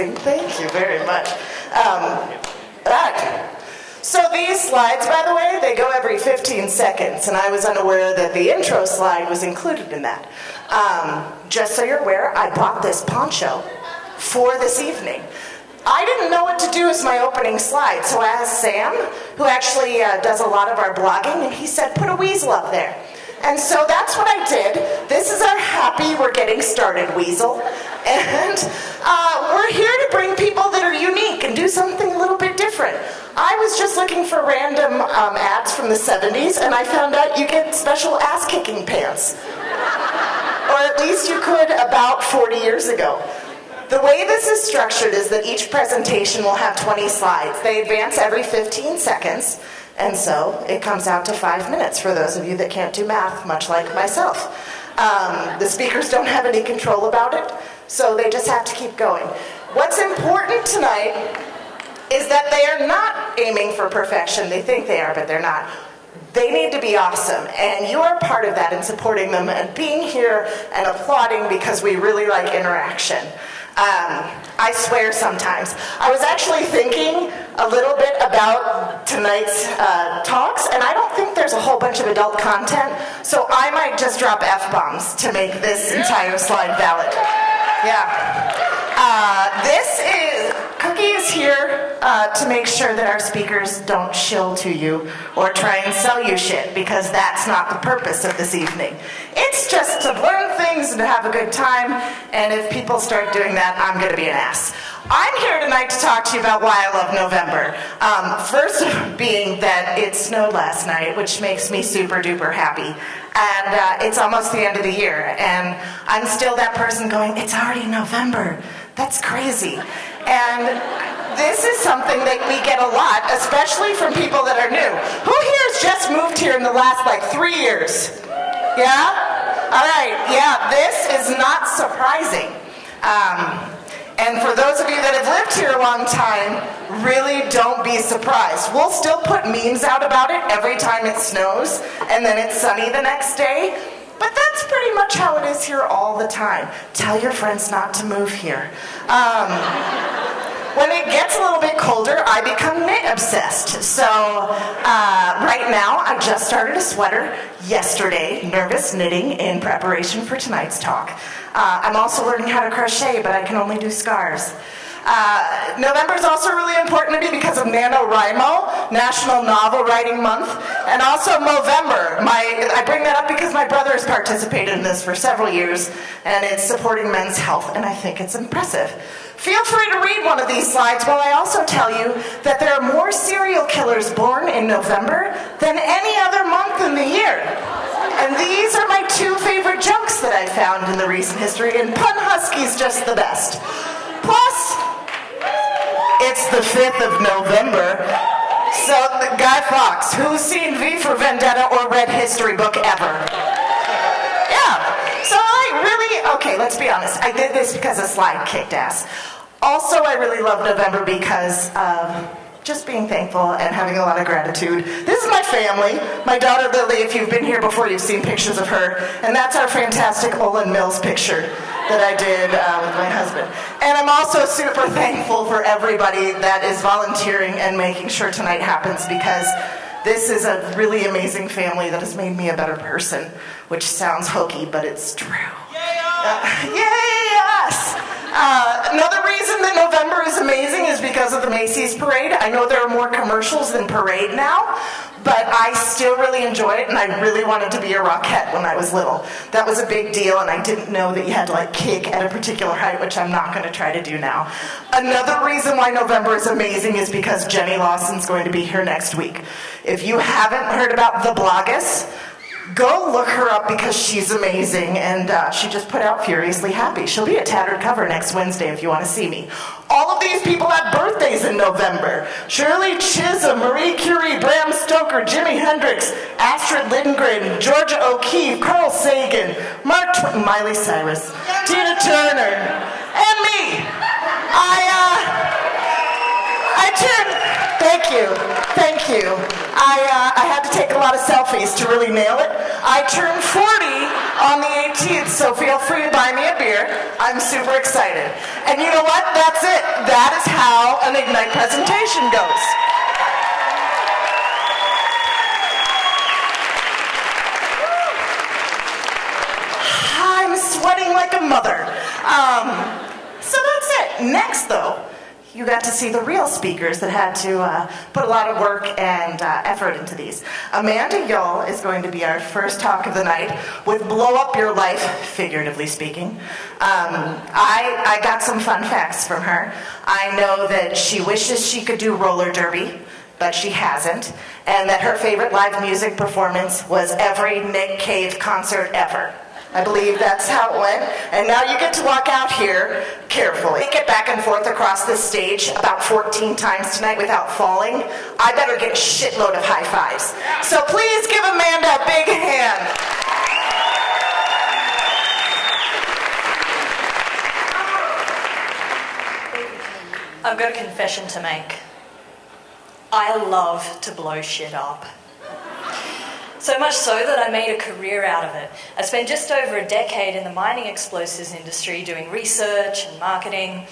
amazing. Thank you very much. Um. So these slides, by the way, they go every 15 seconds, and I was unaware that the intro slide was included in that. Um, just so you're aware, I bought this poncho for this evening. I didn't know what to do as my opening slide, so I asked Sam, who actually uh, does a lot of our blogging, and he said, put a weasel up there. And so that's what I did. This is our happy we're getting started weasel. And uh, we're here to bring people that are unique and do something a little bit different. I was just looking for random um, ads from the 70s, and I found out you get special ass kicking pants. or at least you could about 40 years ago. The way this is structured is that each presentation will have 20 slides. They advance every 15 seconds, and so it comes out to five minutes for those of you that can't do math, much like myself. Um, the speakers don't have any control about it, so they just have to keep going. What's important tonight is that they are not aiming for perfection. They think they are, but they're not. They need to be awesome, and you are part of that in supporting them and being here and applauding because we really like interaction. Um, I swear sometimes. I was actually thinking a little bit about tonight's uh, talks, and I don't think there's a whole bunch of adult content, so I might just drop F bombs to make this entire slide valid. Yeah. Uh, this is, Cookie is here uh, to make sure that our speakers don't shill to you or try and sell you shit because that's not the purpose of this evening. It's just to learn things and to have a good time, and if people start doing that, I'm going to be an ass. I'm here tonight to talk to you about why I love November. Um, first, being that it snowed last night, which makes me super duper happy. And uh, it's almost the end of the year, and I'm still that person going, it's already November. That's crazy. And this is something that we get a lot, especially from people that are new. Who here has just moved here in the last like three years? Yeah? All right, yeah, this is not surprising. Um, and for those of you that have lived here a long time, really don't be surprised. We'll still put memes out about it every time it snows, and then it's sunny the next day. But that's pretty much how it is here all the time. Tell your friends not to move here. Um, when it gets a little bit colder, I become knit obsessed. So uh, right now, I just started a sweater yesterday, nervous knitting in preparation for tonight's talk. Uh, I'm also learning how to crochet, but I can only do scarves. Uh, November is also really important to me because of NaNoWriMo, National Novel Writing Month, and also Movember. My, I bring that up because my brother has participated in this for several years, and it's supporting men's health, and I think it's impressive. Feel free to read one of these slides while I also tell you that there are more serial killers born in November than any other month in the year. And these are my two favorite jokes that I found in the recent history, and Pun Husky's just the best. Plus, it's the 5th of November. So, Guy Fawkes, who's seen V for Vendetta or read history book ever? Yeah. So I really, okay, let's be honest. I did this because a slide kicked ass. Also, I really love November because of just being thankful and having a lot of gratitude. This is my family. My daughter Lily, if you've been here before, you've seen pictures of her. And that's our fantastic Olan Mills picture that I did uh, with my husband. And I'm also super thankful for everybody that is volunteering and making sure tonight happens because this is a really amazing family that has made me a better person, which sounds hokey, but it's true. Uh, yay! Uh, another reason that November is amazing is because of the Macy's parade. I know there are more commercials than parade now, but I still really enjoy it, and I really wanted to be a Rockette when I was little. That was a big deal, and I didn't know that you had to like kick at a particular height, which I'm not going to try to do now. Another reason why November is amazing is because Jenny Lawson's going to be here next week. If you haven't heard about the Bloggess, go look her up because she's amazing and uh, she just put out Furiously Happy. She'll be at Tattered Cover next Wednesday if you want to see me. All of these people have birthdays in November. Shirley Chisholm, Marie Curie, Bram Stoker, Jimi Hendrix, Astrid Lindgren, Georgia O'Keeffe, Carl Sagan, Mark Miley Cyrus, Tina Turner, and me. I, uh, I turned Thank you. Thank you. I, uh, I had to take a lot of selfies to really nail it. I turned 40 on the 18th, so feel free to buy me a beer. I'm super excited. And you know what? That's it. That is how an Ignite presentation goes. I'm sweating like a mother. Um, so that's it. Next, though, you got to see the real speakers that had to uh, put a lot of work and uh, effort into these. Amanda Yull is going to be our first talk of the night with Blow Up Your Life, figuratively speaking. Um, I, I got some fun facts from her. I know that she wishes she could do roller derby, but she hasn't, and that her favorite live music performance was every Nick Cave concert ever. I believe that's how it went. And now you get to walk out here carefully. Get back and forth across the stage about 14 times tonight without falling. I better get a shitload of high fives. So please give Amanda a big hand. I've got a confession to make. I love to blow shit up. So much so that I made a career out of it. I spent just over a decade in the mining explosives industry doing research and marketing.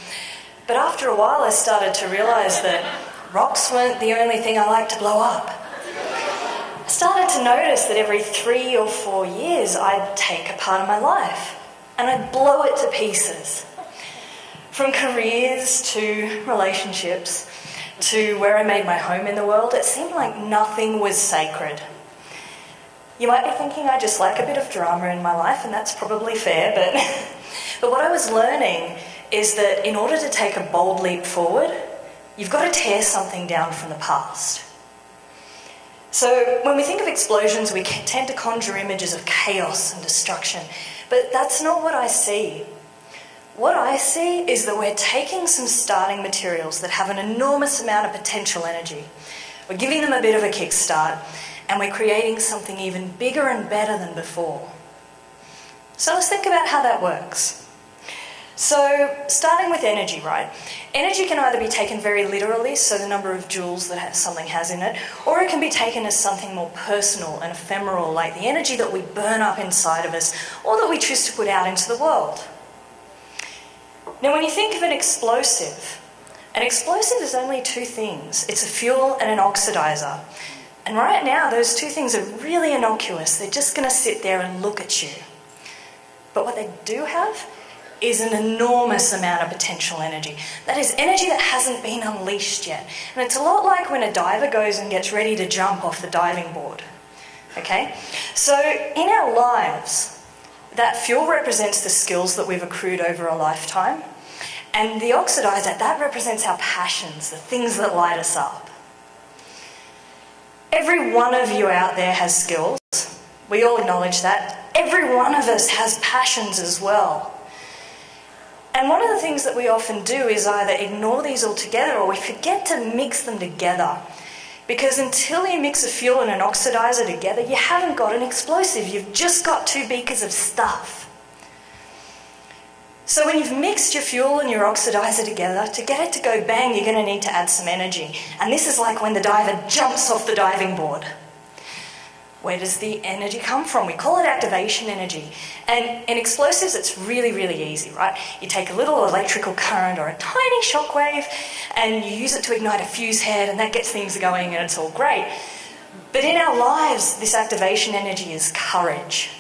But after a while, I started to realize that rocks weren't the only thing I liked to blow up. I started to notice that every three or four years, I'd take a part of my life and I'd blow it to pieces. From careers to relationships to where I made my home in the world, it seemed like nothing was sacred. You might be thinking I just like a bit of drama in my life, and that's probably fair, but, but what I was learning is that in order to take a bold leap forward, you've got to tear something down from the past. So when we think of explosions, we tend to conjure images of chaos and destruction, but that's not what I see. What I see is that we're taking some starting materials that have an enormous amount of potential energy. We're giving them a bit of a kickstart, and we're creating something even bigger and better than before. So let's think about how that works. So, starting with energy, right? Energy can either be taken very literally, so the number of joules that something has in it, or it can be taken as something more personal and ephemeral, like the energy that we burn up inside of us, or that we choose to put out into the world. Now, when you think of an explosive, an explosive is only two things it's a fuel and an oxidizer. And right now, those two things are really innocuous. They're just going to sit there and look at you. But what they do have is an enormous amount of potential energy. That is energy that hasn't been unleashed yet. And it's a lot like when a diver goes and gets ready to jump off the diving board. Okay? So in our lives, that fuel represents the skills that we've accrued over a lifetime. And the oxidizer, that represents our passions, the things that light us up. Every one of you out there has skills. We all acknowledge that. Every one of us has passions as well. And one of the things that we often do is either ignore these altogether or we forget to mix them together. Because until you mix a fuel and an oxidizer together, you haven't got an explosive. You've just got two beakers of stuff. So when you've mixed your fuel and your oxidizer together, to get it to go bang, you're going to need to add some energy. And this is like when the diver jumps off the diving board. Where does the energy come from? We call it activation energy. And in explosives, it's really, really easy, right? You take a little electrical current or a tiny shockwave and you use it to ignite a fuse head, and that gets things going, and it's all great. But in our lives, this activation energy is courage.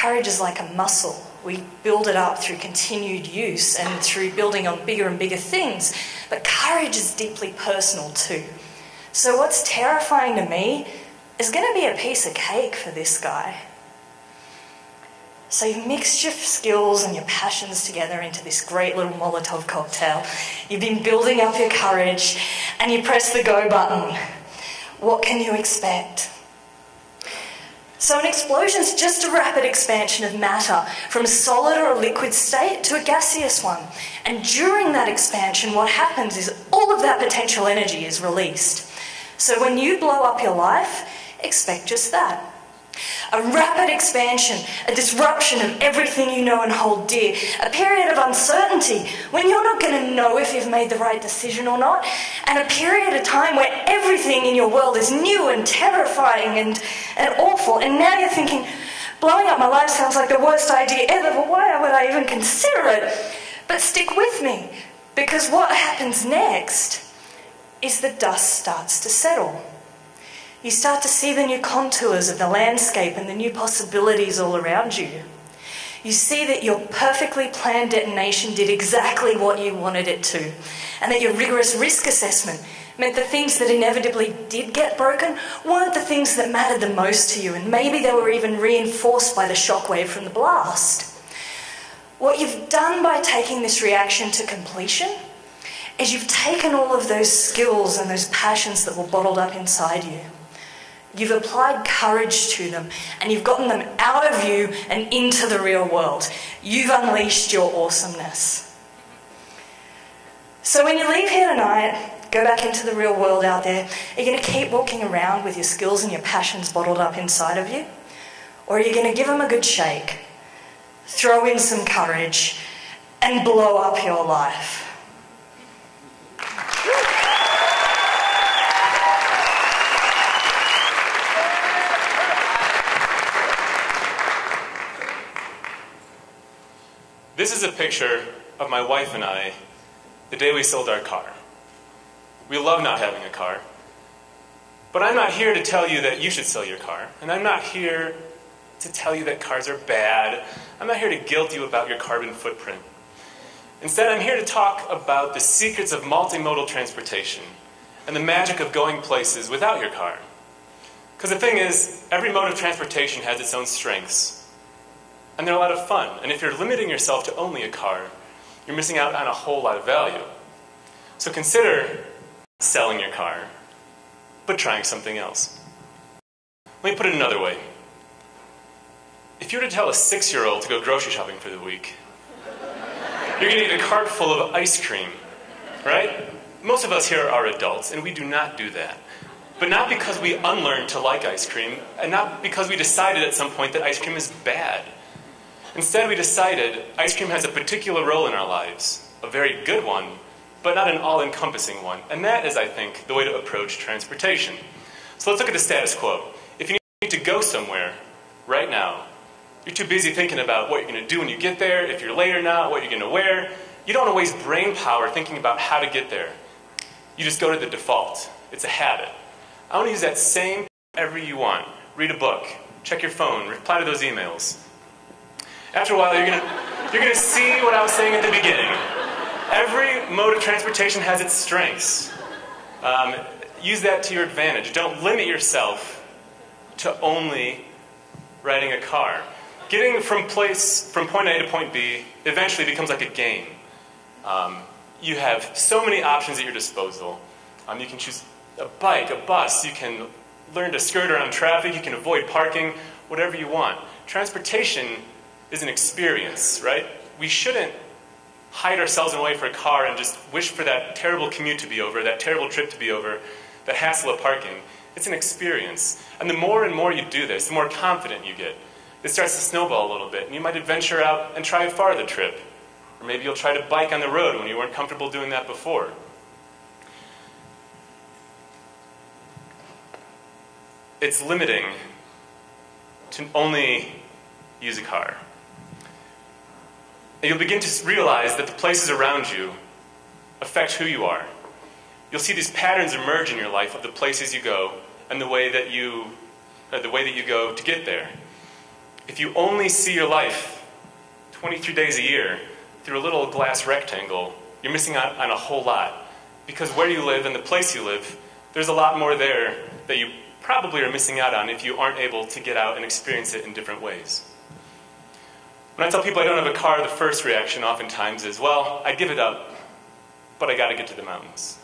Courage is like a muscle we build it up through continued use and through building on bigger and bigger things. But courage is deeply personal too. So, what's terrifying to me is going to be a piece of cake for this guy. So, you've mixed your skills and your passions together into this great little Molotov cocktail. You've been building up your courage and you press the go button. What can you expect? So, an explosion is just a rapid expansion of matter from a solid or a liquid state to a gaseous one. And during that expansion, what happens is all of that potential energy is released. So, when you blow up your life, expect just that a rapid expansion, a disruption of everything you know and hold dear, a period of uncertainty when you're not going to know if you've made the right decision or not, and a period of time where everything in your world is new and terrifying and, and awful, and now you're thinking, Blowing up my life sounds like the worst idea ever, but why would I even consider it? But stick with me, because what happens next is the dust starts to settle. You start to see the new contours of the landscape and the new possibilities all around you. You see that your perfectly planned detonation did exactly what you wanted it to, and that your rigorous risk assessment meant the things that inevitably did get broken weren't the things that mattered the most to you, and maybe they were even reinforced by the shockwave from the blast. What you've done by taking this reaction to completion is you've taken all of those skills and those passions that were bottled up inside you. You've applied courage to them and you've gotten them out of you and into the real world. You've unleashed your awesomeness. So when you leave here tonight, go back into the real world out there, are you going to keep walking around with your skills and your passions bottled up inside of you? Or are you going to give them a good shake, throw in some courage, and blow up your life? This is a picture of my wife and I the day we sold our car. We love not having a car. But I'm not here to tell you that you should sell your car. And I'm not here to tell you that cars are bad. I'm not here to guilt you about your carbon footprint. Instead, I'm here to talk about the secrets of multimodal transportation and the magic of going places without your car. Because the thing is, every mode of transportation has its own strengths. And they're a lot of fun. And if you're limiting yourself to only a car, you're missing out on a whole lot of value. So consider selling your car, but trying something else. Let me put it another way. If you were to tell a six year old to go grocery shopping for the week, you're going to get a cart full of ice cream, right? Most of us here are adults, and we do not do that. But not because we unlearned to like ice cream, and not because we decided at some point that ice cream is bad. Instead, we decided ice cream has a particular role in our lives, a very good one, but not an all encompassing one. And that is, I think, the way to approach transportation. So let's look at the status quo. If you need to go somewhere right now, you're too busy thinking about what you're going to do when you get there, if you're late or not, what you're going to wear. You don't want to waste brain power thinking about how to get there. You just go to the default. It's a habit. I want to use that same wherever you want. Read a book, check your phone, reply to those emails. After a while, you're to, you're to see what I was saying at the beginning. Every mode of transportation has its strengths. Um, use that to your advantage. Don't limit yourself to only riding a car. Getting from place from point A to point B eventually becomes like a game. Um, you have so many options at your disposal. Um, you can choose a bike, a bus. You can learn to skirt around traffic. You can avoid parking. Whatever you want. Transportation is an experience, right? We shouldn't hide ourselves wait for a car and just wish for that terrible commute to be over, that terrible trip to be over, the hassle of parking. It's an experience. And the more and more you do this, the more confident you get. It starts to snowball a little bit, and you might adventure out and try a farther trip. Or maybe you'll try to bike on the road when you weren't comfortable doing that before. It's limiting to only use a car. And you'll begin to realize that the places around you affect who you are. You'll see these patterns emerge in your life of the places you go and the way that you, uh, the way that you go to get there. If you only see your life 23 days a year through a little glass rectangle, you're missing out on a whole lot. Because where you live and the place you live, there's a lot more there that you probably are missing out on if you aren't able to get out and experience it in different ways. When I tell people I don't have a car, the first reaction oftentimes is, well, I'd give it up, but I got to get to the mountains.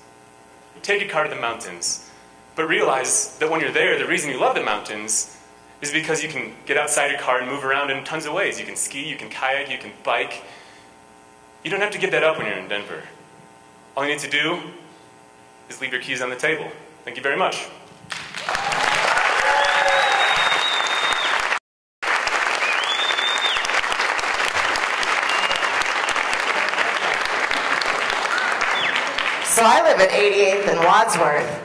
Take your car to the mountains, but realize that when you're there, the reason you love the mountains is because you can get outside your car and move around in tons of ways. You can ski, you can kayak, you can bike. You don't have to give that up when you're in Denver. All you need to do is leave your keys on the table. Thank you very much. Live at 88th and Wadsworth.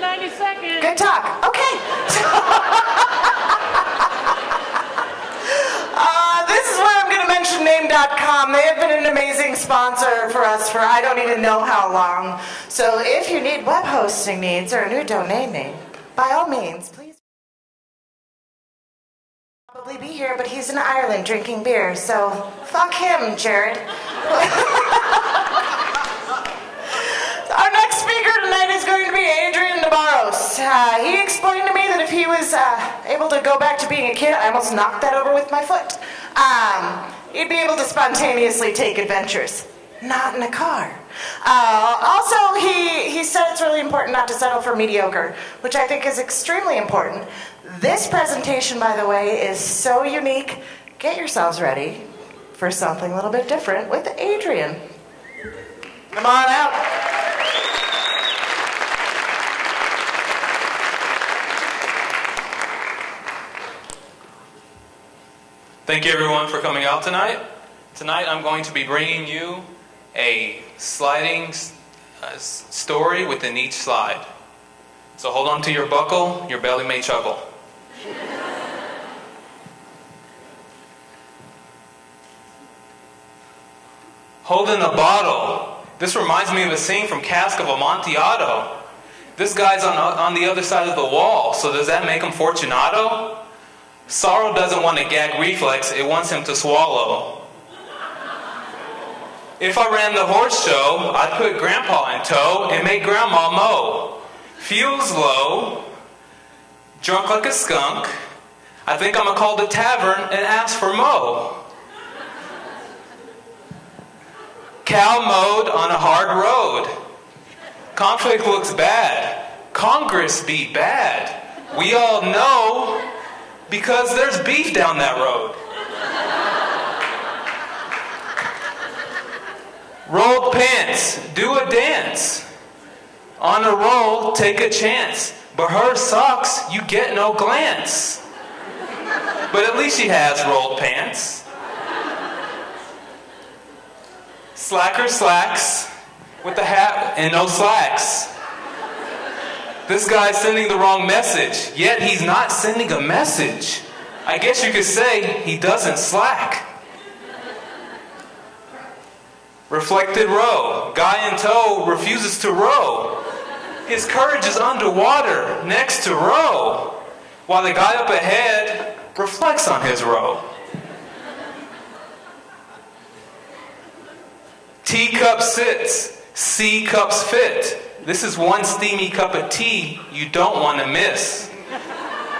90 seconds. Good talk. Okay. uh, this is where I'm going to mention Name.com. They have been an amazing sponsor for us for I don't even know how long. So if you need web hosting needs or a new domain name, by all means, please. Probably be here, but he's in Ireland drinking beer, so fuck him, Jared. Our next speaker tonight is going to be Adrian Navarros. Uh, he explained to me that if he was uh, able to go back to being a kid, I almost knocked that over with my foot. Um, he'd be able to spontaneously take adventures, not in a car. Uh, also, he, he said it's really important not to settle for mediocre, which I think is extremely important. This presentation, by the way, is so unique. Get yourselves ready for something a little bit different with Adrian. Come on out. Thank you everyone for coming out tonight. Tonight I'm going to be bringing you a sliding uh, story within each slide. So hold on to your buckle, your belly may chuckle. Holding a bottle. This reminds me of a scene from Cask of Amontillado. This guy's on, on the other side of the wall, so does that make him Fortunato? Sorrow doesn't want a gag reflex, it wants him to swallow. If I ran the horse show, I'd put Grandpa in tow and make Grandma mow. Fuel's low, drunk like a skunk. I think I'm gonna call the tavern and ask for Mo. Cow mowed on a hard road. Conflict looks bad. Congress be bad. We all know because there's beef down that road. Rolled pants, do a dance. On a roll, take a chance. But her socks, you get no glance. But at least she has rolled pants. Slacker slacks with the hat and no slacks. This guy's sending the wrong message, yet he's not sending a message. I guess you could say he doesn't slack. Reflected row. Guy in tow refuses to row. His courage is underwater next to row, while the guy up ahead reflects on his row. Teacup sits, C cups fit. This is one steamy cup of tea you don't want to miss.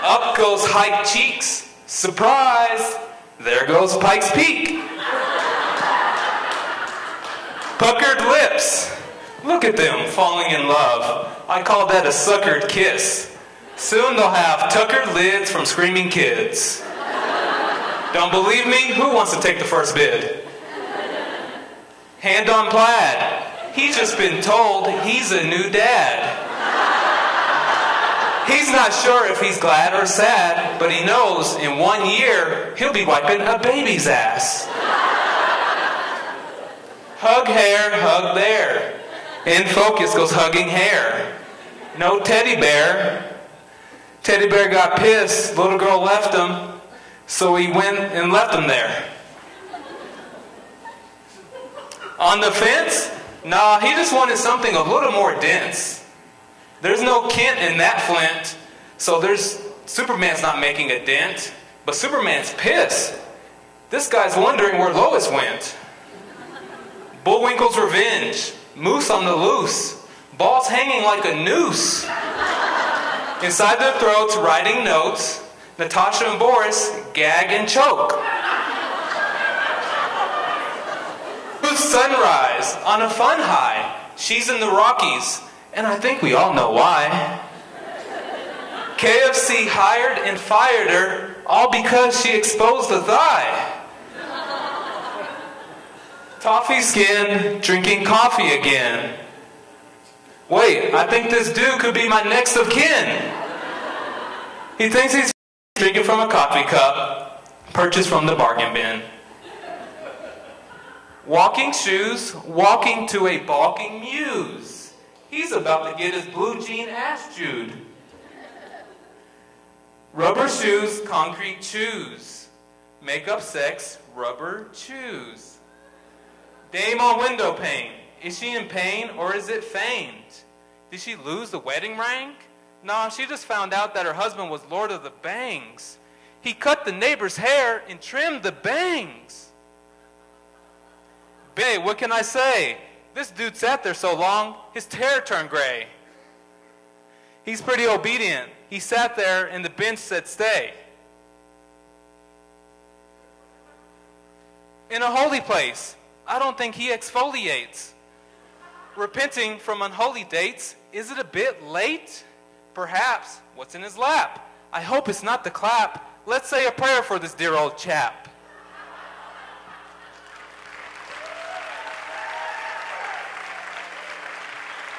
Up goes Hike Cheeks. Surprise! There goes Pike's Peak. Puckered lips. Look at them falling in love. I call that a suckered kiss. Soon they'll have tuckered lids from screaming kids. Don't believe me? Who wants to take the first bid? Hand on plaid. He's just been told he's a new dad. He's not sure if he's glad or sad, but he knows in one year he'll be wiping a baby's ass. Hug hair, hug there. In focus goes hugging hair. No teddy bear. Teddy bear got pissed. Little girl left him, so he went and left him there. On the fence? Nah, he just wanted something a little more dense. There's no Kent in that flint, so there's Superman's not making a dent, but Superman's pissed. This guy's wondering where Lois went. Bullwinkle's revenge, moose on the loose, balls hanging like a noose. Inside their throats, writing notes, Natasha and Boris gag and choke. Who's sunrise on a fun high? She's in the Rockies, and I think we all know why. KFC hired and fired her all because she exposed a thigh. Toffee skin, drinking coffee again. Wait, I think this dude could be my next of kin. He thinks he's drinking from a coffee cup, purchased from the bargain bin. Walking shoes, walking to a balking muse. He's about to get his blue jean ass chewed. Rubber shoes, concrete chews. Makeup sex, rubber chews. Dame on window pane. Is she in pain or is it feigned? Did she lose the wedding ring? Nah, she just found out that her husband was Lord of the Bangs. He cut the neighbor's hair and trimmed the bangs. Babe, what can I say? This dude sat there so long, his hair turned gray. He's pretty obedient. He sat there and the bench said stay. In a holy place, I don't think he exfoliates. Repenting from unholy dates, is it a bit late? Perhaps. What's in his lap? I hope it's not the clap. Let's say a prayer for this dear old chap.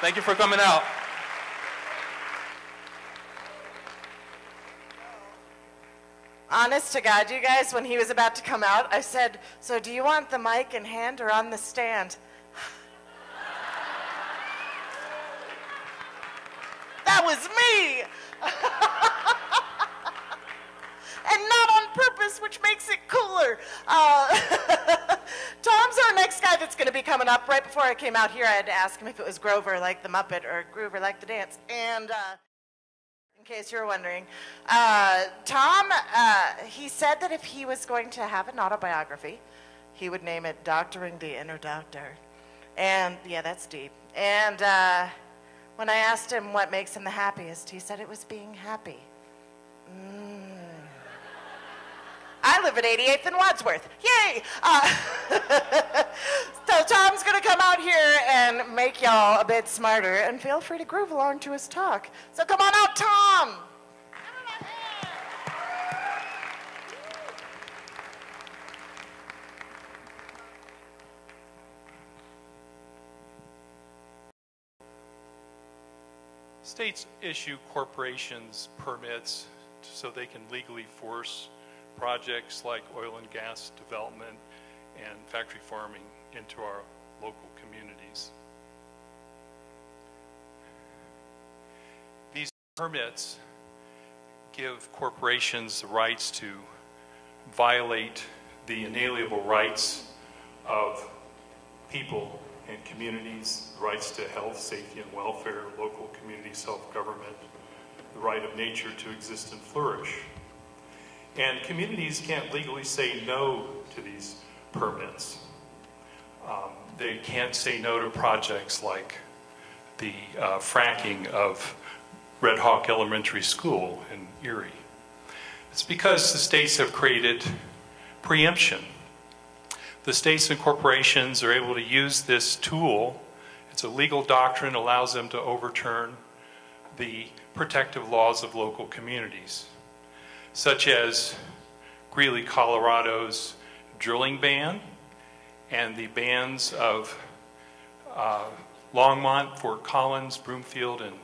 Thank you for coming out. Honest to God, you guys, when he was about to come out, I said, So do you want the mic in hand or on the stand? that was me! and not on purpose, which makes it cooler. Uh, Tom's our next guy that's going to be coming up. Right before I came out here, I had to ask him if it was Grover like the Muppet or Groover like the dance. And uh, in case you're wondering, uh, Tom, uh, he said that if he was going to have an autobiography, he would name it Doctoring the Inner Doctor. And yeah, that's deep. And uh, when I asked him what makes him the happiest, he said it was being happy. Mm. I live at 88th and Wadsworth. Yay! Uh, so Tom's going to come out here and make y'all a bit smarter, and feel free to groove along to his talk. So come on out, Tom! States issue corporations permits so they can legally force projects like oil and gas development and factory farming into our local communities. These permits give corporations the rights to violate the inalienable rights of people and communities, the rights to health, safety, and welfare, local community self-government, the right of nature to exist and flourish. And communities can't legally say no to these permits. Um, they can't say no to projects like the uh, fracking of Red Hawk Elementary School in Erie. It's because the states have created preemption. The states and corporations are able to use this tool. It's a legal doctrine, allows them to overturn the protective laws of local communities such as Greeley, Colorado's drilling ban and the bans of uh, Longmont, Fort Collins, Broomfield, and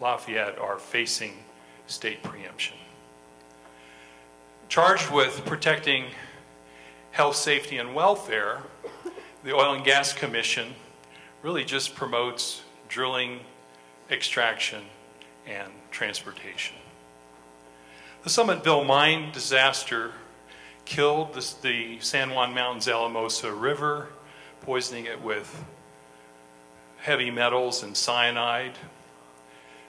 Lafayette are facing state preemption. Charged with protecting health, safety, and welfare, the Oil and Gas Commission really just promotes drilling, extraction, and transportation. The Summitville mine disaster killed the, the San Juan Mountains Alamosa River, poisoning it with heavy metals and cyanide.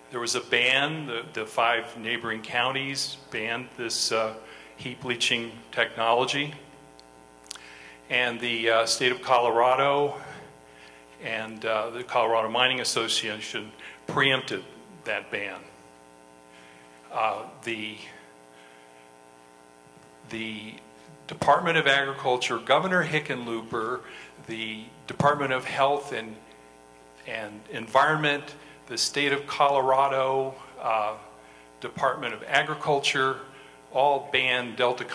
There was a ban, the, the five neighboring counties banned this uh, heap leaching technology. And the uh, state of Colorado and uh, the Colorado Mining Association preempted that ban. Uh, the the Department of Agriculture, Governor Hickenlooper, the Department of Health and, and Environment, the state of Colorado, uh, Department of Agriculture, all banned Delta,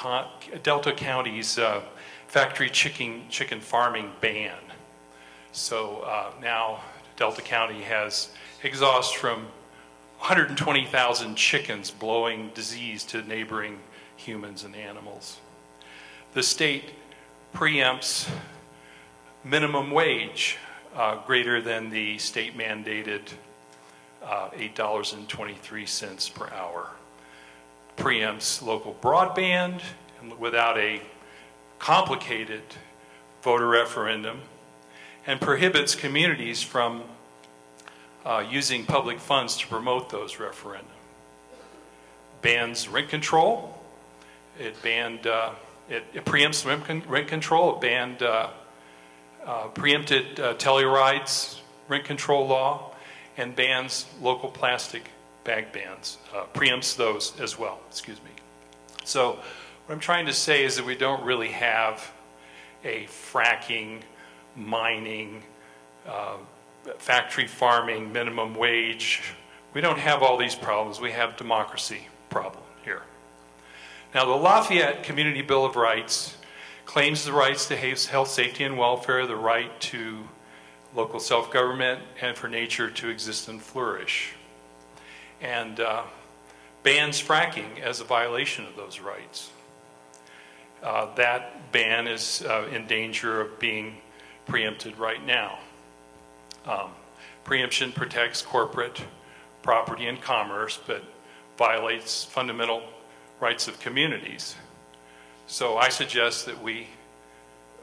Delta County's uh, factory chicken, chicken farming ban. So uh, now Delta County has exhaust from 120,000 chickens blowing disease to neighboring humans and animals. The state preempts minimum wage uh, greater than the state mandated uh, $8.23 per hour. Preempts local broadband without a complicated voter referendum and prohibits communities from uh, using public funds to promote those referenda. Bans rent control. It banned, uh, it, it, preempts rent, con rent, control. It banned, uh, uh preempted uh, Telluride's rent control law and bans local plastic bag bans, uh, preempts those as well, excuse me. So what I'm trying to say is that we don't really have a fracking, mining, factory farming, minimum wage. We don't have all these problems. We have democracy problem here. Now, the Lafayette Community Bill of Rights claims the rights to health, safety, and welfare, the right to local self-government, and for nature to exist and flourish. And uh, bans fracking as a violation of those rights. Uh, that ban is uh, in danger of being preempted right now. Um, preemption protects corporate property and commerce, but violates fundamental rights of communities. So I suggest that we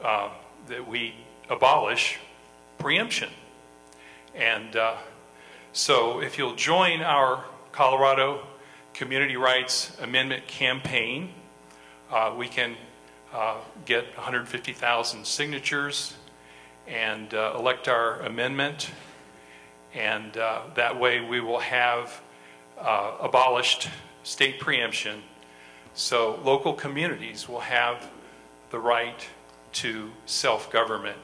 uh, that we abolish preemption. And uh, so, if you'll join our Colorado Community Rights Amendment campaign, uh, we can uh, get 150,000 signatures and uh, elect our amendment. And uh, that way we will have abolished state preemption. So local communities will have the right to self-government,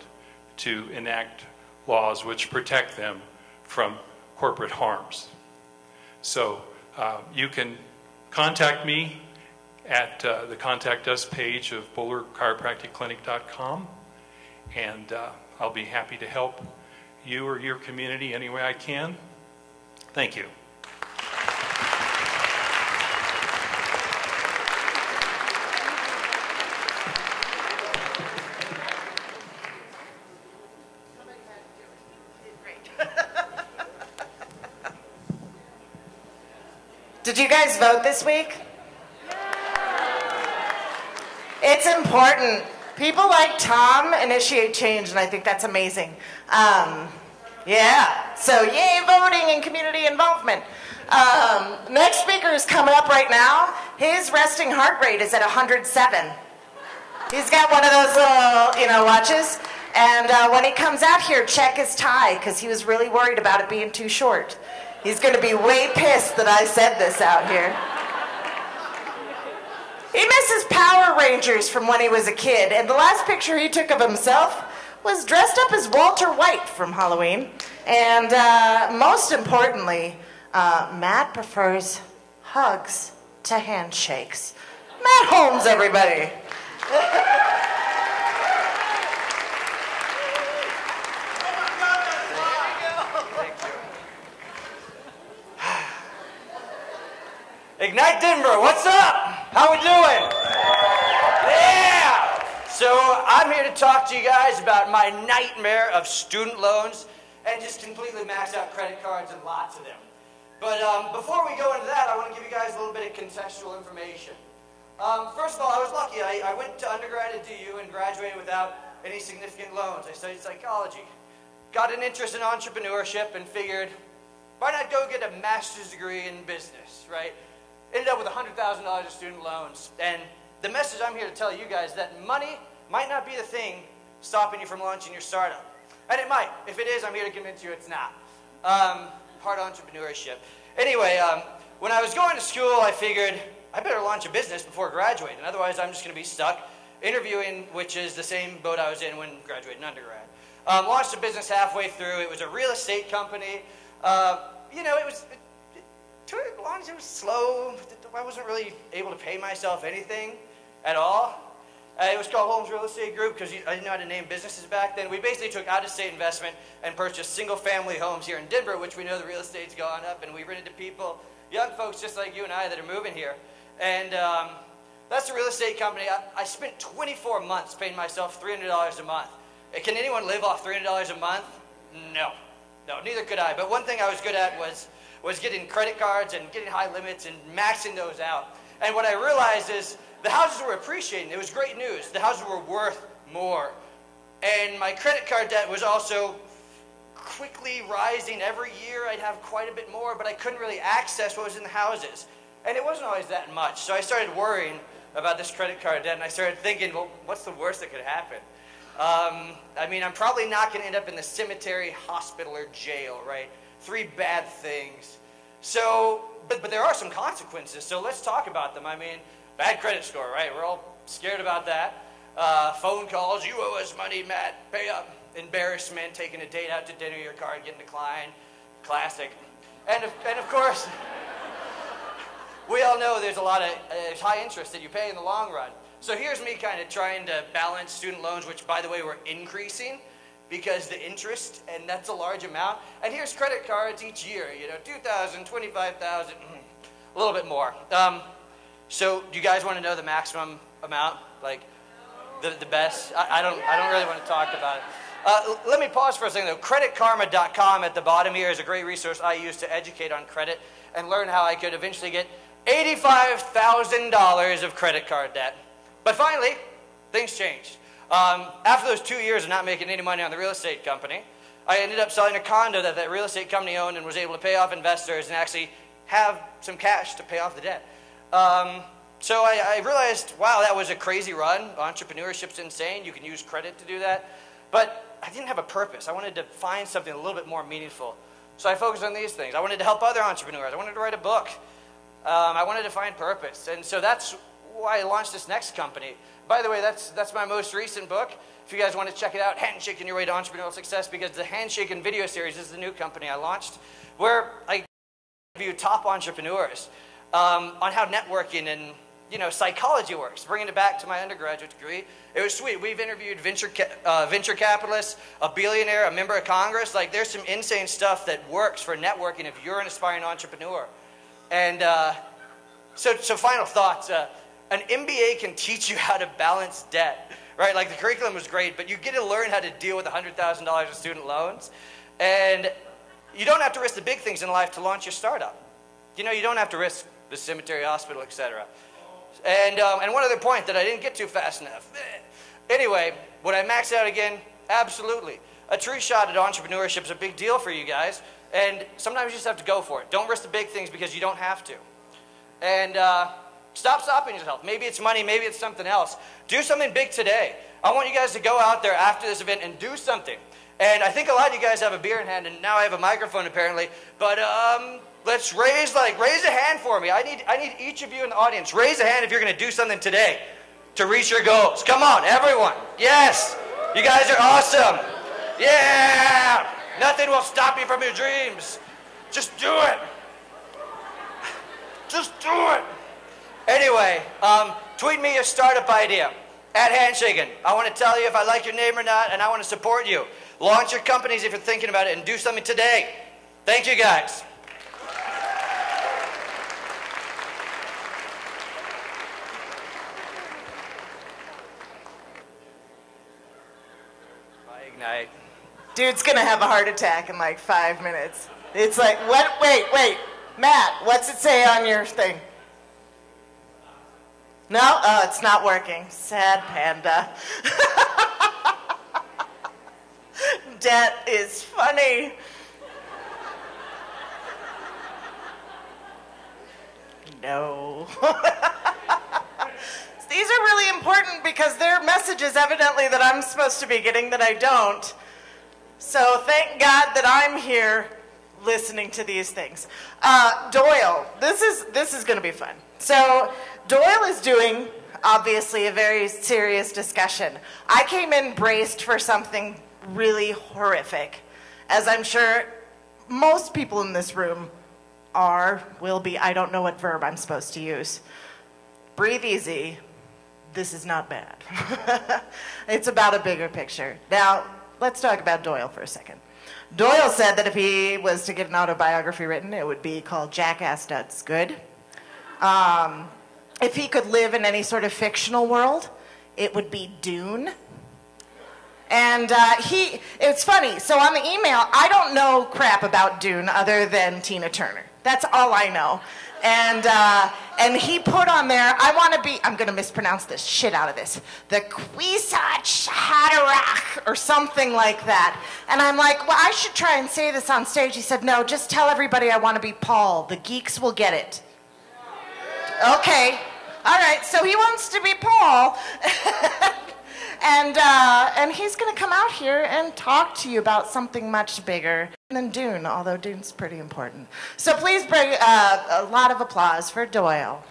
to enact laws which protect them from corporate harms. So uh, you can contact me at uh, the contact us page of BowlerChiropracticClinic.com and uh, I'll be happy to help you or your community any way I can. Thank you. Did you guys vote this week? It's important people like Tom initiate change, and I think that's amazing. Um, yeah, so yay, voting and community involvement. Um, next speaker is coming up right now. His resting heart rate is at 107. He's got one of those little, you know, watches. And uh, when he comes out here, check his tie, because he was really worried about it being too short. He's going to be way pissed that I said this out here. He misses Power Rangers from when he was a kid, and the last picture he took of himself was dressed up as Walter White from Halloween. And uh, most importantly, uh, Matt prefers hugs to handshakes. Matt Holmes, everybody. Ignite Denver, what's up? How we doing? Yeah! So I'm here to talk to you guys about my nightmare of student loans and just completely max out credit cards and lots of them. But um, before we go into that, I want to give you guys a little bit of contextual information. Um, first of all, I was lucky. I, I went to undergrad at DU and graduated without any significant loans. I studied psychology. Got an interest in entrepreneurship and figured, why not go get a master's degree in business, right? Ended up with $100,000 of student loans. And the message I'm here to tell you guys that money might not be the thing stopping you from launching your startup. And it might. If it is, I'm here to convince you it's not. Um, hard entrepreneurship. Anyway, um, when I was going to school, I figured I better launch a business before graduating. Otherwise, I'm just going to be stuck interviewing, which is the same boat I was in when graduating undergrad. Um, launched a business halfway through. It was a real estate company. Uh, you know, it was as long it was slow, I wasn't really able to pay myself anything at all. Uh, it was called Holmes Real Estate Group because I didn't know how to name businesses back then. We basically took out-of-state investment and purchased single-family homes here in Denver, which we know the real estate's gone up, and we rented to people, young folks just like you and I that are moving here. And um, that's a real estate company. I, I spent 24 months paying myself $300 a month. Can anyone live off $300 a month? No, no, neither could I. But one thing I was good at was was getting credit cards and getting high limits and maxing those out. And what I realized is the houses were appreciating. It was great news. The houses were worth more. And my credit card debt was also quickly rising every year. I'd have quite a bit more, but I couldn't really access what was in the houses. And it wasn't always that much. So I started worrying about this credit card debt, and I started thinking, well, what's the worst that could happen? Um, I mean, I'm probably not going to end up in the cemetery, hospital, or jail, right? Three bad things. So, but, but there are some consequences, so let's talk about them. I mean, bad credit score, right? We're all scared about that. Uh, phone calls, you owe us money, Matt, pay up. Embarrassment, taking a date out to dinner, your card getting declined. Classic. And of, and of course, we all know there's a lot of uh, high interest that you pay in the long run. So here's me kind of trying to balance student loans, which, by the way, were increasing because the interest, and that's a large amount. And here's credit cards each year, you know, 2,000, 25,000, a little bit more. Um, so do you guys want to know the maximum amount? Like the, the best? I, I, don't, I don't really want to talk about it. Uh, let me pause for a second though. CreditKarma.com at the bottom here is a great resource I use to educate on credit and learn how I could eventually get $85,000 of credit card debt. But finally, things changed. Um, after those two years of not making any money on the real estate company, I ended up selling a condo that that real estate company owned and was able to pay off investors and actually have some cash to pay off the debt. Um, so I, I, realized, wow, that was a crazy run. Entrepreneurship's insane. You can use credit to do that. But I didn't have a purpose. I wanted to find something a little bit more meaningful. So I focused on these things. I wanted to help other entrepreneurs. I wanted to write a book. Um, I wanted to find purpose. And so that's why I launched this next company. By the way, that's, that's my most recent book. If you guys want to check it out, Handshaking Your Way to Entrepreneurial Success, because the Handshaking video series is the new company I launched, where I interview top entrepreneurs um, on how networking and you know psychology works. Bringing it back to my undergraduate degree, it was sweet. We've interviewed venture ca- uh, venture capitalists, a billionaire, a member of Congress. Like there's some insane stuff that works for networking if you're an aspiring entrepreneur. And uh, so, so final thoughts. Uh, an MBA can teach you how to balance debt, right? Like the curriculum was great, but you get to learn how to deal with $100,000 of student loans. And you don't have to risk the big things in life to launch your startup. You know, you don't have to risk the cemetery, hospital, etc. And, um, and one other point that I didn't get to fast enough. Anyway, would I max out again? Absolutely. A true shot at entrepreneurship is a big deal for you guys. And sometimes you just have to go for it. Don't risk the big things because you don't have to. And uh, Stop stopping yourself. Maybe it's money, maybe it's something else. Do something big today. I want you guys to go out there after this event and do something. And I think a lot of you guys have a beer in hand, and now I have a microphone apparently. But um, let's raise like raise a hand for me. I need I need each of you in the audience raise a hand if you're going to do something today to reach your goals. Come on, everyone. Yes, you guys are awesome. Yeah, nothing will stop you from your dreams. Just do it. Just do it. Anyway, um, tweet me your startup idea at Handshaking. I want to tell you if I like your name or not, and I want to support you. Launch your companies if you're thinking about it and do something today. Thank you, guys. Bye, Ignite. Dude's gonna have a heart attack in like five minutes. It's like, what? Wait, wait. Matt, what's it say on your thing? No? Oh, it's not working. Sad panda. Debt is funny. No. These are really important because they're messages evidently that I'm supposed to be getting that I don't. So thank God that I'm here listening to these things. Uh, Doyle, this is this is going to be fun. So Doyle is doing obviously a very serious discussion. I came in braced for something really horrific, as I'm sure most people in this room are, will be. I don't know what verb I'm supposed to use. Breathe easy. This is not bad. it's about a bigger picture. Now, let's talk about Doyle for a second. Doyle said that if he was to get an autobiography written, it would be called Jackass Does Good. Um, if he could live in any sort of fictional world, it would be Dune. And uh, he, it's funny. So on the email, I don't know crap about Dune other than Tina Turner. That's all I know. And uh, and he put on there, I want to be. I'm going to mispronounce this shit out of this. The Kwisatz Haderach or something like that. And I'm like, well, I should try and say this on stage. He said, no, just tell everybody I want to be Paul. The geeks will get it. Okay. All right. So he wants to be Paul. and uh, and he's going to come out here and talk to you about something much bigger than Dune, although Dune's pretty important. So please bring uh, a lot of applause for Doyle.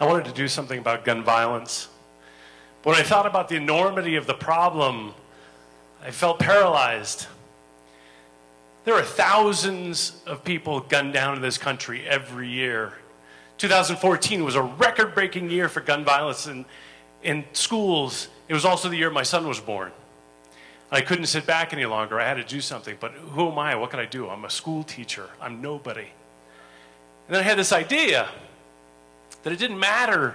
I wanted to do something about gun violence. When I thought about the enormity of the problem, I felt paralyzed. There are thousands of people gunned down in this country every year. 2014 was a record breaking year for gun violence in, in schools. It was also the year my son was born. I couldn't sit back any longer. I had to do something. But who am I? What can I do? I'm a school teacher. I'm nobody. And then I had this idea that it didn't matter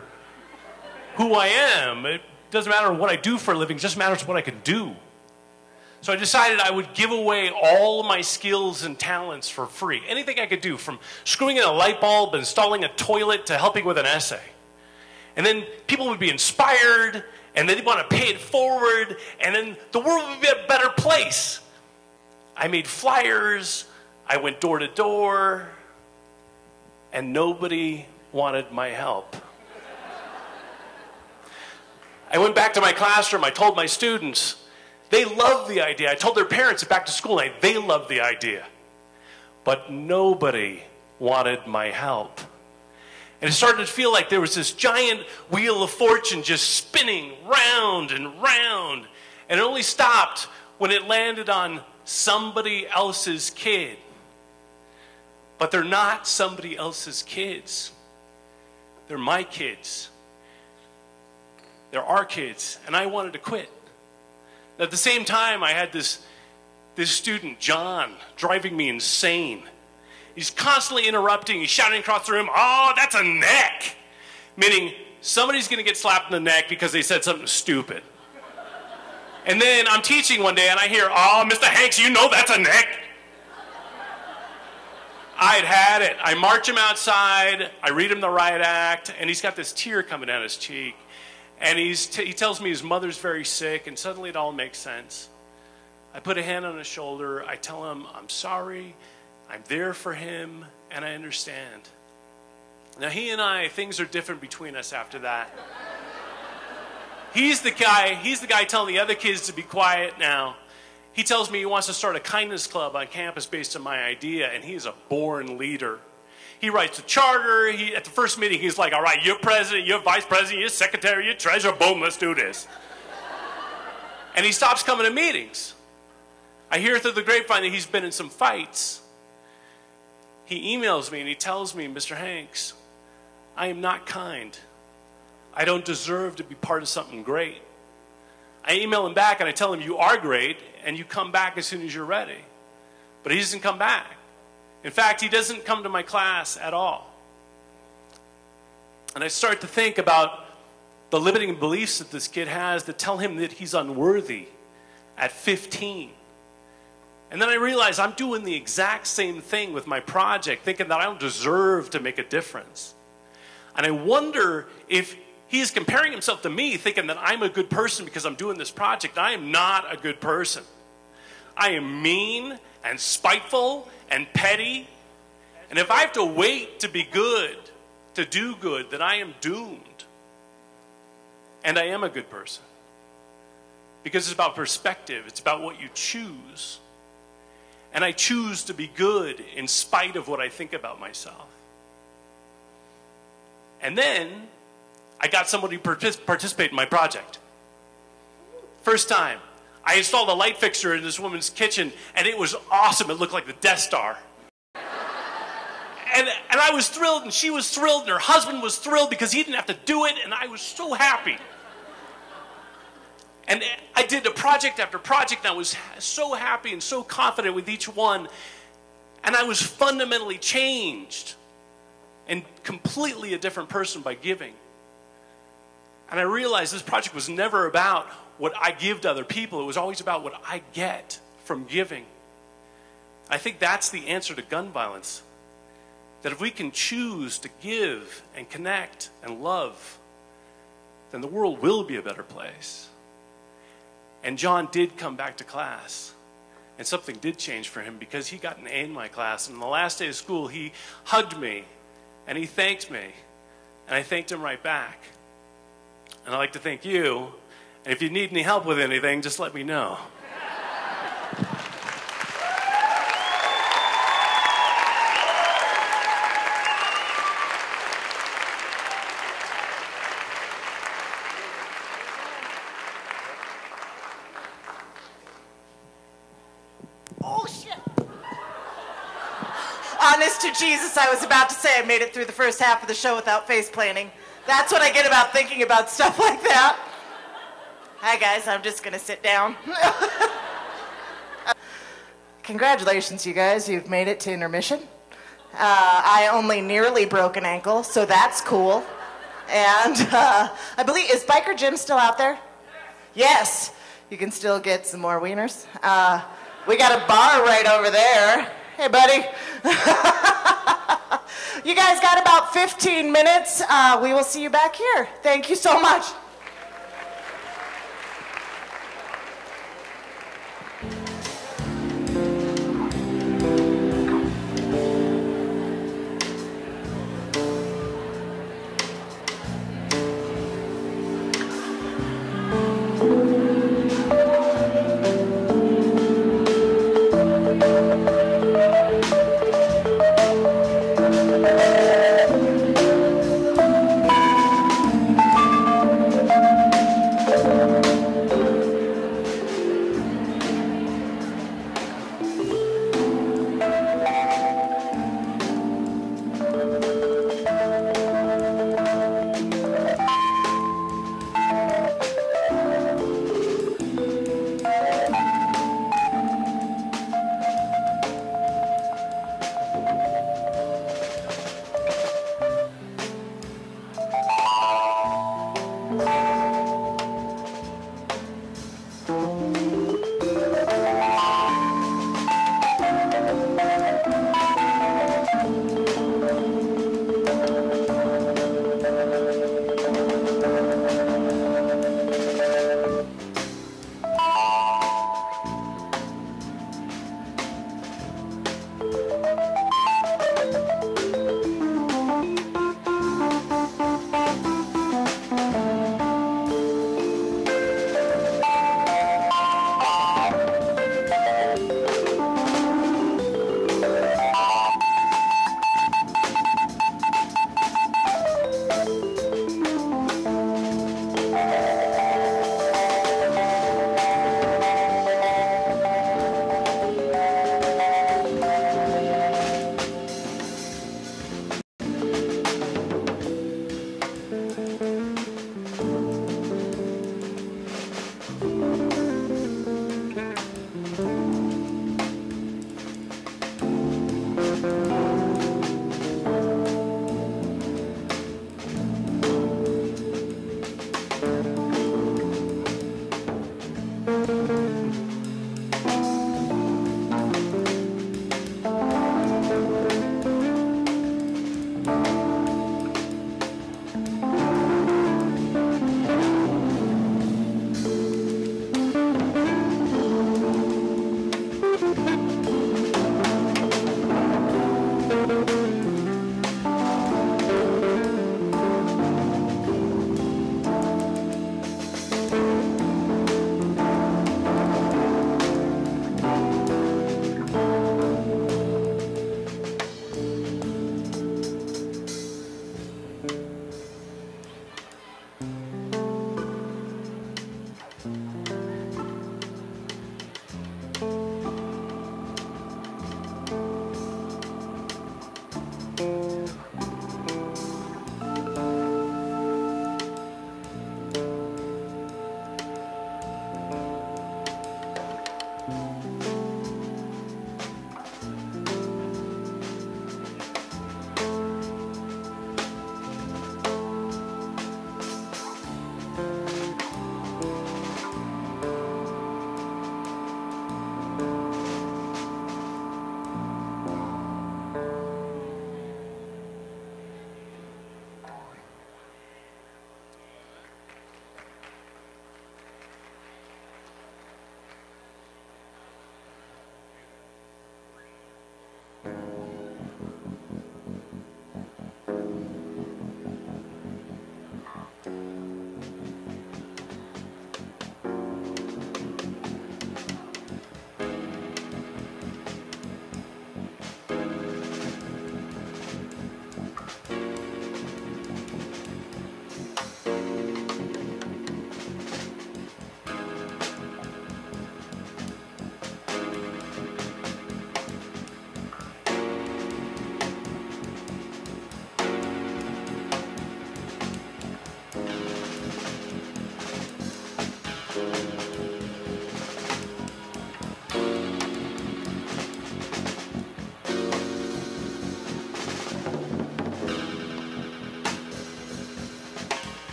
who I am. It doesn't matter what I do for a living. It just matters what I can do. So I decided I would give away all my skills and talents for free. Anything I could do, from screwing in a light bulb, installing a toilet, to helping with an essay. And then people would be inspired, and they'd want to pay it forward, and then the world would be a better place. I made flyers, I went door to door, and nobody wanted my help. I went back to my classroom, I told my students, they loved the idea. I told their parents at back to school night, they loved the idea. But nobody wanted my help. And it started to feel like there was this giant wheel of fortune just spinning round and round. And it only stopped when it landed on somebody else's kid. But they're not somebody else's kids. They're my kids. They're our kids. And I wanted to quit. At the same time, I had this, this student, John, driving me insane. He's constantly interrupting. He's shouting across the room, Oh, that's a neck! Meaning, somebody's going to get slapped in the neck because they said something stupid. And then I'm teaching one day and I hear, Oh, Mr. Hanks, you know that's a neck. I'd had it. I march him outside, I read him the riot act, and he's got this tear coming down his cheek. And he's he tells me his mother's very sick, and suddenly it all makes sense. I put a hand on his shoulder. I tell him, I'm sorry. I'm there for him, and I understand. Now, he and I, things are different between us after that. he's the guy, he's the guy telling the other kids to be quiet now. He tells me he wants to start a kindness club on campus based on my idea, and he's a born leader. He writes a charter. He, at the first meeting, he's like, all right, you're president, you're vice president, you're secretary, you're treasurer, boom, let's do this. and he stops coming to meetings. I hear through the grapevine that he's been in some fights. He emails me and he tells me, Mr. Hanks, I am not kind. I don't deserve to be part of something great. I email him back and I tell him, You are great, and you come back as soon as you're ready. But he doesn't come back. In fact, he doesn't come to my class at all. And I start to think about the limiting beliefs that this kid has that tell him that he's unworthy at 15. And then I realize I'm doing the exact same thing with my project, thinking that I don't deserve to make a difference. And I wonder if he's comparing himself to me, thinking that I'm a good person because I'm doing this project. I am not a good person. I am mean and spiteful and petty. And if I have to wait to be good, to do good, then I am doomed. And I am a good person. Because it's about perspective, it's about what you choose. And I choose to be good in spite of what I think about myself. And then I got somebody to participate in my project. First time. I installed a light fixture in this woman's kitchen, and it was awesome. It looked like the Death Star. And, and I was thrilled, and she was thrilled, and her husband was thrilled because he didn't have to do it, and I was so happy. And I did a project after project, and I was so happy and so confident with each one. And I was fundamentally changed and completely a different person by giving. And I realized this project was never about what I give to other people, it was always about what I get from giving. I think that's the answer to gun violence. That if we can choose to give and connect and love, then the world will be a better place. And John did come back to class. And something did change for him because he got an A in my class. And the last day of school, he hugged me and he thanked me. And I thanked him right back. And I'd like to thank you. If you need any help with anything, just let me know. Honest to Jesus, I was about to say I made it through the first half of the show without face planting. That's what I get about thinking about stuff like that. Hi, guys, I'm just gonna sit down. Congratulations, you guys, you've made it to intermission. Uh, I only nearly broke an ankle, so that's cool. And uh, I believe, is Biker Jim still out there? Yes. You can still get some more wieners. Uh, we got a bar right over there. Hey, buddy. you guys got about 15 minutes. Uh, we will see you back here. Thank you so much.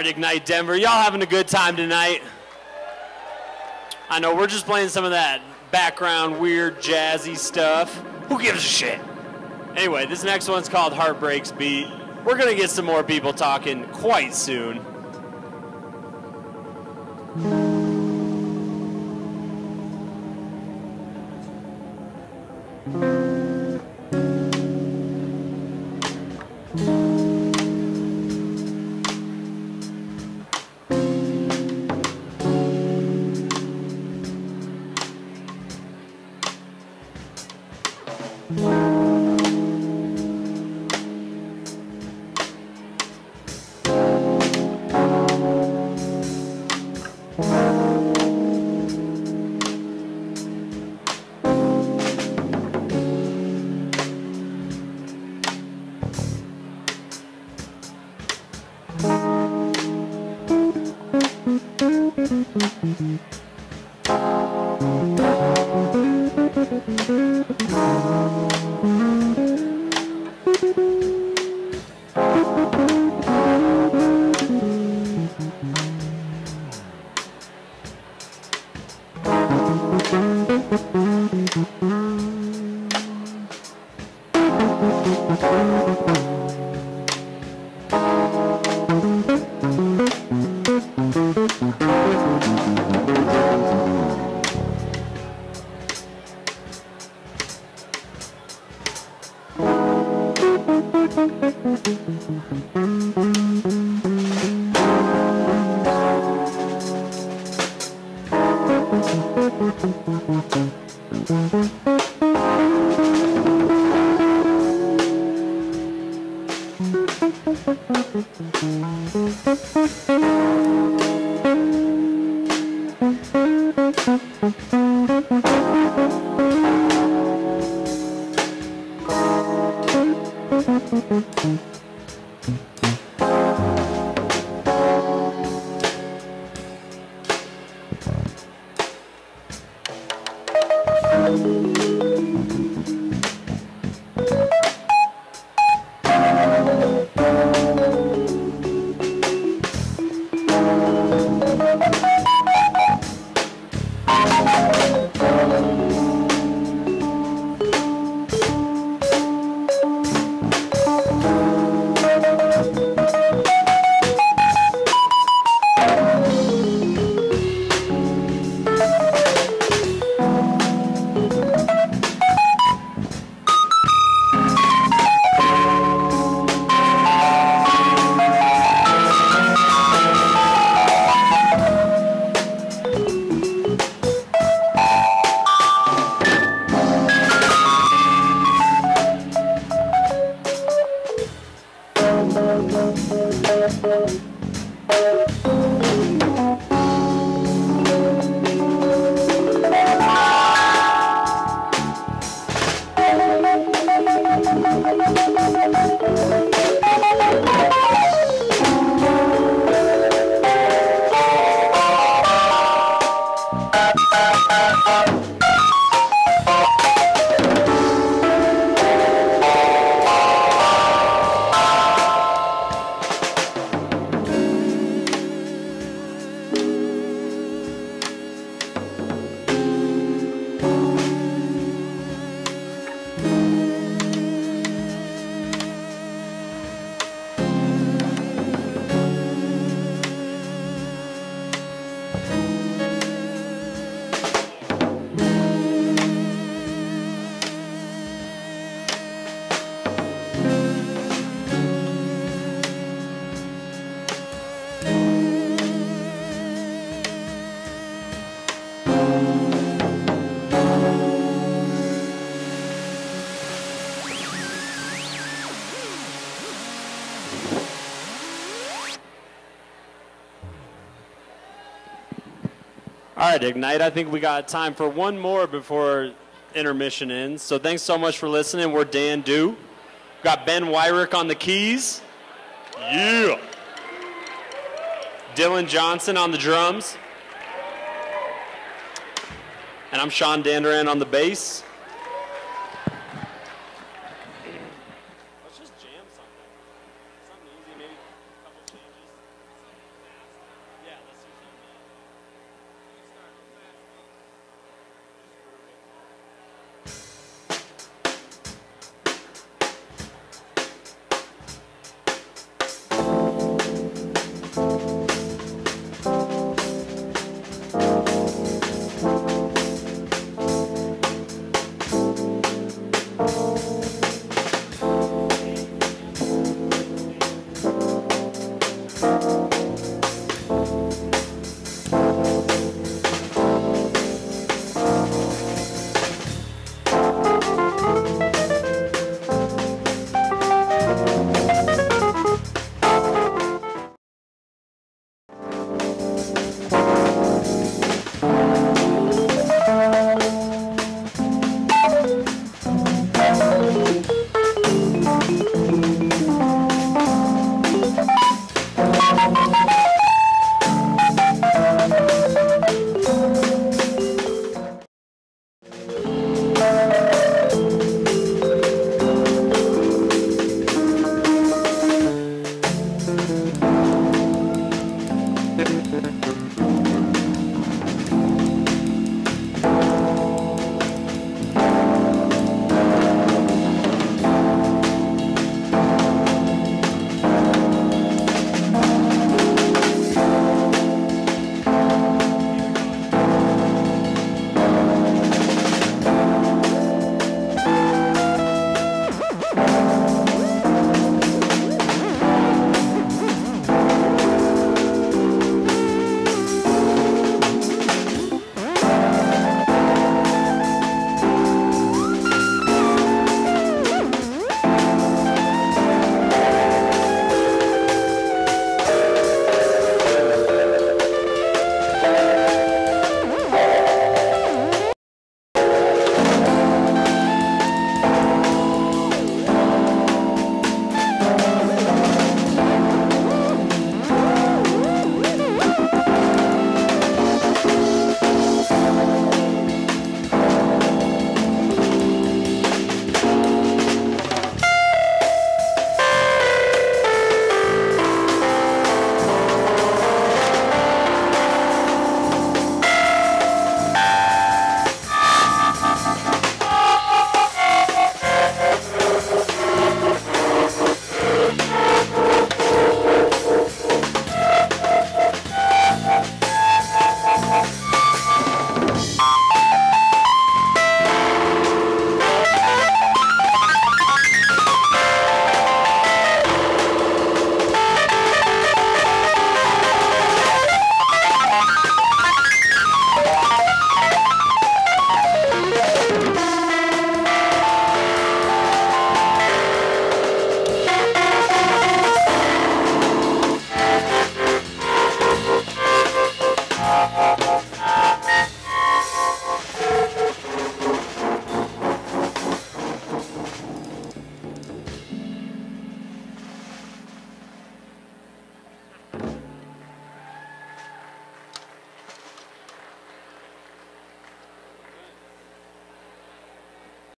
Right, Ignite Denver. Y'all having a good time tonight? I know we're just playing some of that background, weird, jazzy stuff. Who gives a shit? Anyway, this next one's called Heartbreaks Beat. We're going to get some more people talking quite soon. Ignite. I think we got time for one more before intermission ends. So thanks so much for listening. We're Dan Do. Got Ben Wyrick on the keys. Yeah. Dylan Johnson on the drums. And I'm Sean Danduran on the bass.